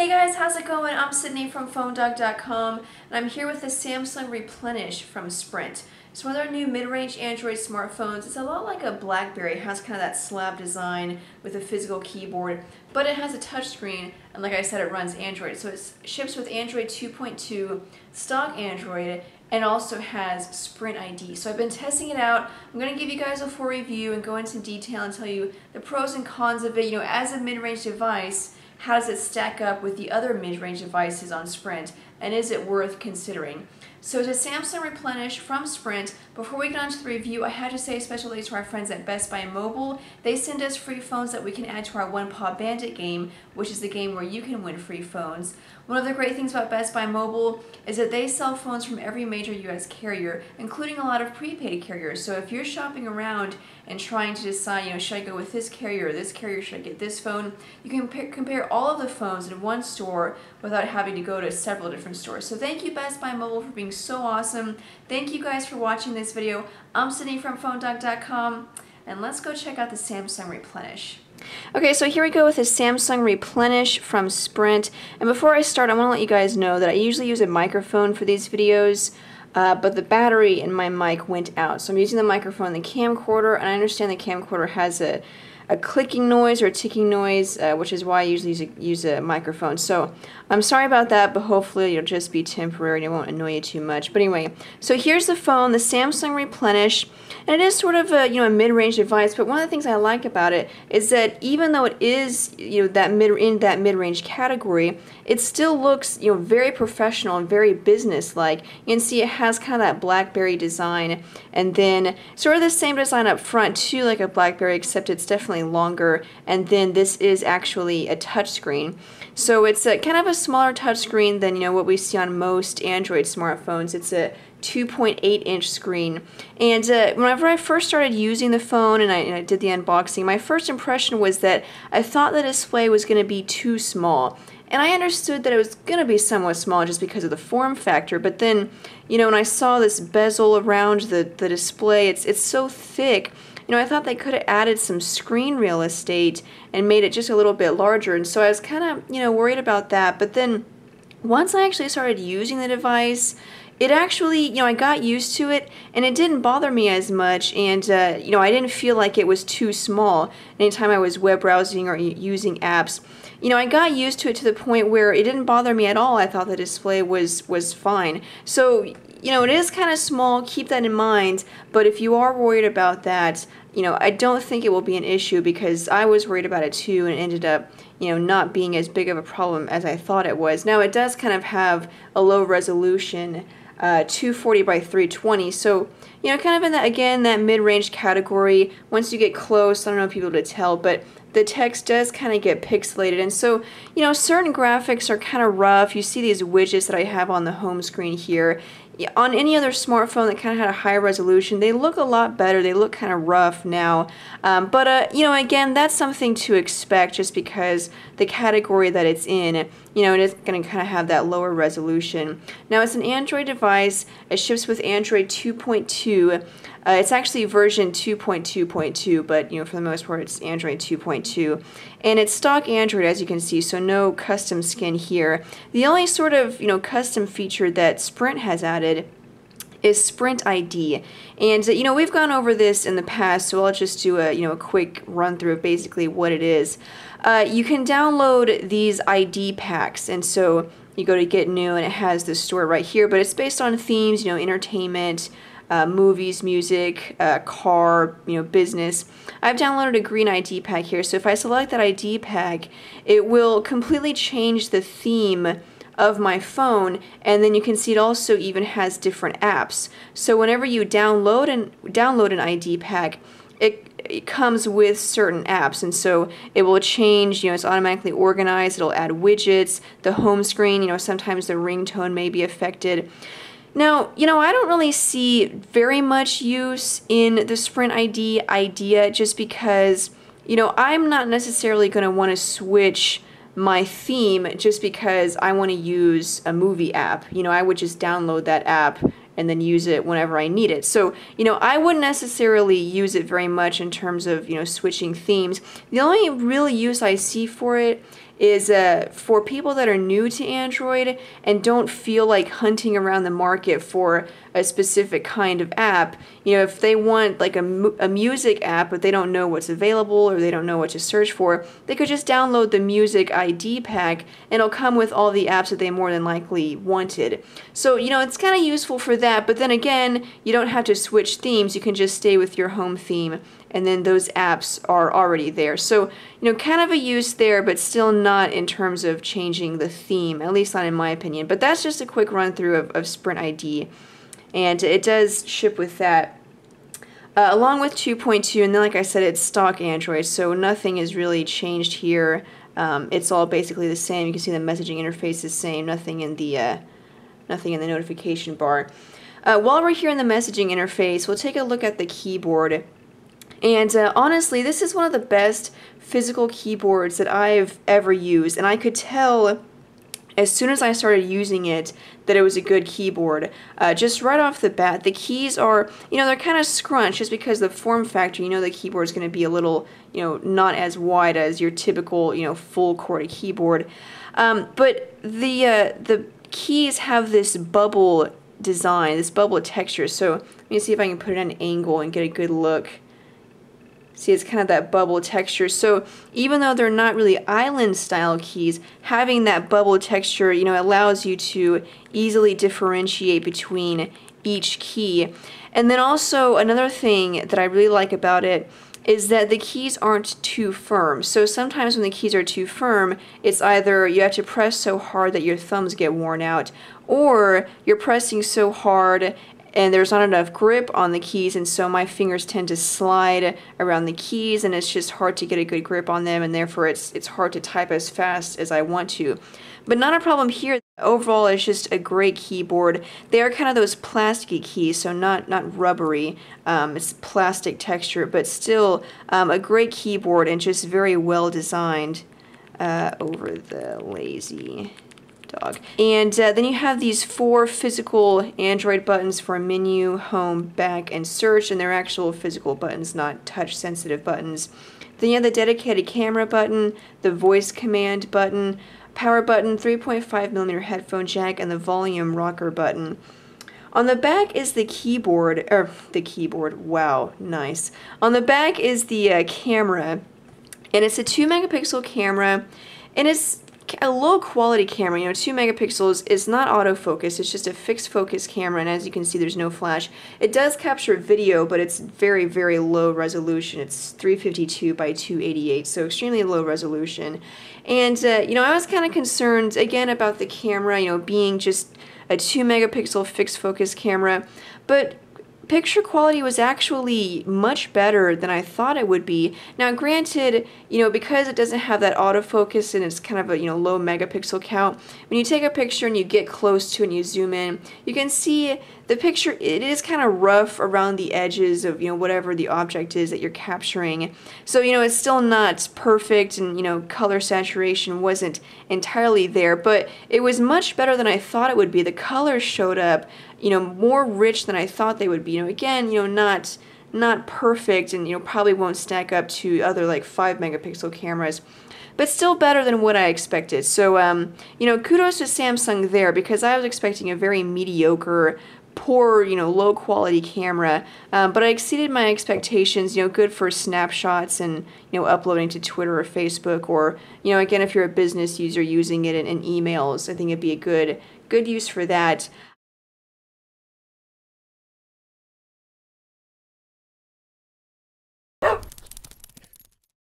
Hey guys, how's it going? I'm Sydney from PhoneDog.com and I'm here with the Samsung Replenish from Sprint. It's one of their new mid-range Android smartphones. It's a lot like a BlackBerry. It has kind of that slab design with a physical keyboard, but it has a touchscreen, and like I said, it runs Android. So it ships with Android 2.2, stock Android, and also has Sprint ID. So I've been testing it out. I'm going to give you guys a full review and go into detail and tell you the pros and cons of it. You know, as a mid-range device, how does it stack up with the other mid-range devices on Sprint, and is it worth considering? So to Samsung Replenish from Sprint, before we get on to the review, I had to say a special thanks to our friends at Best Buy Mobile. They send us free phones that we can add to our One Paw Bandit game, which is the game where you can win free phones. One of the great things about Best Buy Mobile is that they sell phones from every major U.S. carrier, including a lot of prepaid carriers. So if you're shopping around and trying to decide, you know, should I go with this carrier or this carrier, should I get this phone, you can compare all of the phones in one store without having to go to several different stores. So thank you Best Buy Mobile for being so awesome. Thank you guys for watching this video. I'm Sydney from PhoneDog.com and let's go check out the Samsung Replenish. Okay, so here we go with the Samsung Replenish from Sprint. And before I start, I want to let you guys know that I usually use a microphone for these videos, uh, but the battery in my mic went out. So I'm using the microphone, the camcorder, and I understand the camcorder has a a clicking noise or a ticking noise, uh, which is why I usually use a, use a, microphone. So I'm sorry about that, but hopefully it'll just be temporary and it won't annoy you too much. But anyway, so here's the phone, the Samsung Replenish, and it is sort of a you know a mid-range device. But one of the things I like about it is that even though it is you know that mid in that mid-range category, it still looks you know very professional and very business-like. You can see it has kind of that BlackBerry design, and then sort of the same design up front too, like a BlackBerry, except it's definitely longer and then this is actually a touchscreen. So it's a, kind of a smaller touchscreen than you know what we see on most Android smartphones. It's a 2.8 inch screen and uh, whenever I first started using the phone and I, and I, did the unboxing my first impression was that I thought the display was going to be too small and I understood that it was going to be somewhat small just because of the form factor but then you know when I saw this bezel around the, the display it's, it's so thick you know, I thought they could have added some screen real estate and made it just a little bit larger. And so I was kind of, you know, worried about that. But then once I actually started using the device, it actually, you know, I got used to it and it didn't bother me as much. And, uh, you know, I didn't feel like it was too small anytime I was web browsing or using apps. You know, I got used to it to the point where it didn't bother me at all. I thought the display was, was fine. So, you know, it is kind of small. Keep that in mind. But if you are worried about that, you know, I don't think it will be an issue because I was worried about it too and it ended up, you know, not being as big of a problem as I thought it was. Now, it does kind of have a low resolution, uh, 240 by 320, so, you know, kind of in that, again, that mid-range category. Once you get close, I don't know if people to tell, but the text does kind of get pixelated and so you know certain graphics are kind of rough you see these widgets that I have on the home screen here on any other smartphone that kind of had a higher resolution, they look a lot better. They look kind of rough now. Um, but, uh, you know, again, that's something to expect just because the category that it's in, you know, it is going to kind of have that lower resolution. Now, it's an Android device. It ships with Android 2.2. Uh, it's actually version 2.2.2, but you know for the most part it's Android 2.2, and it's stock Android as you can see, so no custom skin here. The only sort of you know custom feature that Sprint has added is Sprint ID. And uh, you know, we've gone over this in the past, so I'll just do a, you know, a quick run through of basically what it is. Uh, you can download these ID packs, and so you go to get new and it has the store right here, but it's based on themes, you know, entertainment, uh, movies, music, uh, car, you know, business. I've downloaded a green ID pack here, so if I select that ID pack, it will completely change the theme of my phone and then you can see it also even has different apps. So whenever you download and download an ID pack it, it comes with certain apps and so it will change you know it's automatically organized it'll add widgets the home screen you know sometimes the ringtone may be affected. Now, you know, I don't really see very much use in the Sprint ID idea just because, you know, I'm not necessarily going to want to switch my theme just because I want to use a movie app. You know, I would just download that app and then use it whenever I need it. So, you know, I wouldn't necessarily use it very much in terms of, you know, switching themes. The only real use I see for it is uh, for people that are new to Android and don't feel like hunting around the market for a specific kind of app. You know, if they want like a, a music app, but they don't know what's available or they don't know what to search for, they could just download the Music ID pack and it'll come with all the apps that they more than likely wanted. So, you know, it's kind of useful for that, but then again, you don't have to switch themes. You can just stay with your home theme and then those apps are already there. So, you know, kind of a use there, but still not in terms of changing the theme, at least not in my opinion. But that's just a quick run through of, of Sprint ID. And it does ship with that. Uh, along with 2.2, and then like I said, it's stock Android, so nothing is really changed here. Um, it's all basically the same. You can see the messaging interface is same. Nothing in the uh, nothing in the notification bar. Uh, while we're here in the messaging interface, we'll take a look at the keyboard. And uh, honestly, this is one of the best physical keyboards that I've ever used. And I could tell as soon as I started using it that it was a good keyboard. Uh, just right off the bat, the keys are, you know, they're kind of scrunched just because the form factor, you know, the keyboard is going to be a little, you know, not as wide as your typical, you know, full QWERTY keyboard. Um, but the, uh, the keys have this bubble design, this bubble texture. So let me see if I can put it at an angle and get a good look. See, it's kind of that bubble texture. So even though they're not really island style keys, having that bubble texture, you know, allows you to easily differentiate between each key. And then also another thing that I really like about it is that the keys aren't too firm. So sometimes when the keys are too firm, it's either you have to press so hard that your thumbs get worn out, or you're pressing so hard and there's not enough grip on the keys and so my fingers tend to slide around the keys and it's just hard to get a good grip on them and therefore it's it's hard to type as fast as I want to. But not a problem here. Overall it's just a great keyboard. They are kind of those plasticky keys so not not rubbery. Um, it's plastic texture but still um, a great keyboard and just very well designed uh, over the lazy dog. And uh, then you have these four physical Android buttons for menu, home, back, and search, and they're actual physical buttons, not touch-sensitive buttons. Then you have the dedicated camera button, the voice command button, power button, 3.5 millimeter headphone jack, and the volume rocker button. On the back is the keyboard, or the keyboard, wow, nice. On the back is the uh, camera, and it's a 2 megapixel camera, and it's a low quality camera, you know, 2 megapixels is not autofocus, it's just a fixed focus camera, and as you can see there's no flash. It does capture video, but it's very, very low resolution. It's 352 by 288, so extremely low resolution. And, uh, you know, I was kind of concerned, again, about the camera, you know, being just a 2 megapixel fixed focus camera, but picture quality was actually much better than I thought it would be. Now granted, you know, because it doesn't have that autofocus and it's kind of a, you know, low megapixel count, when you take a picture and you get close to it and you zoom in, you can see the picture, it is kind of rough around the edges of, you know, whatever the object is that you're capturing. So, you know, it's still not perfect and, you know, color saturation wasn't entirely there, but it was much better than I thought it would be. The colors showed up, you know, more rich than I thought they would be. You know, again, you know, not not perfect and, you know, probably won't stack up to other like 5 megapixel cameras but still better than what I expected. So, um, you know, kudos to Samsung there because I was expecting a very mediocre poor, you know, low quality camera, um, but I exceeded my expectations, you know, good for snapshots and, you know, uploading to Twitter or Facebook or, you know, again, if you're a business user using it in, in emails, I think it'd be a good, good use for that.